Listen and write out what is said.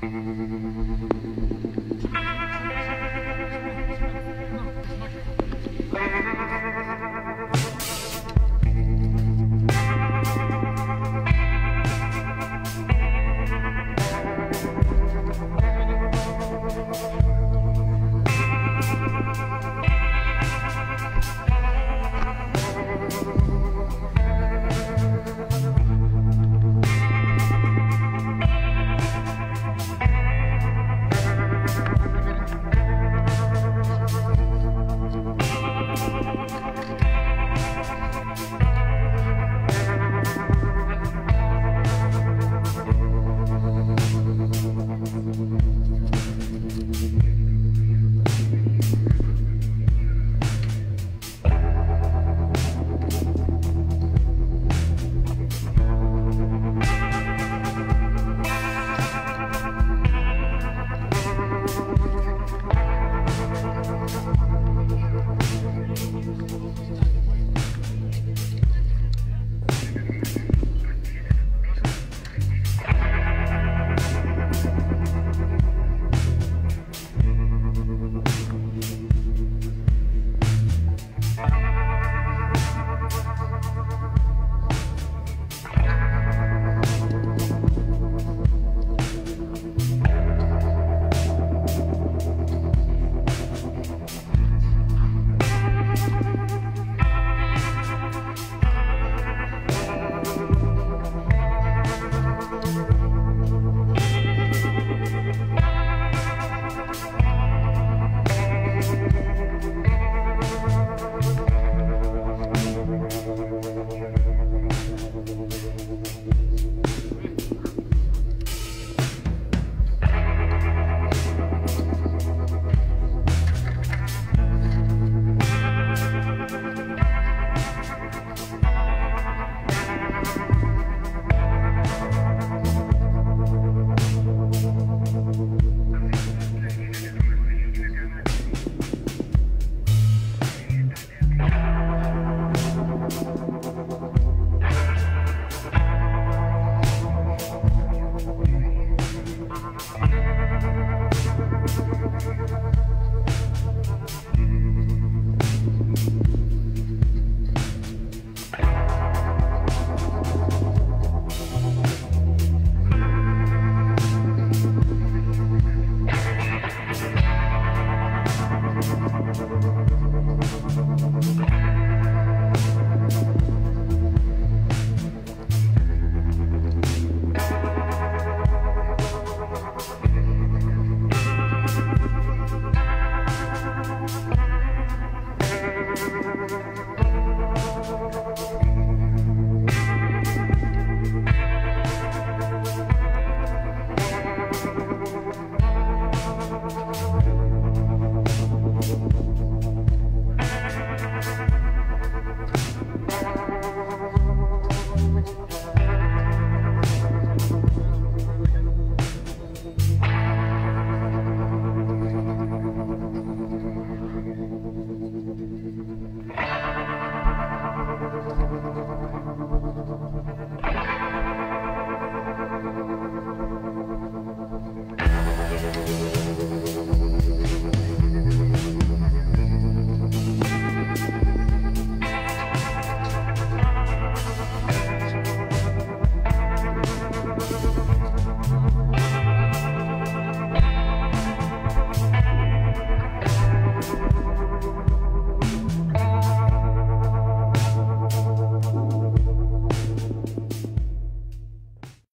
Thank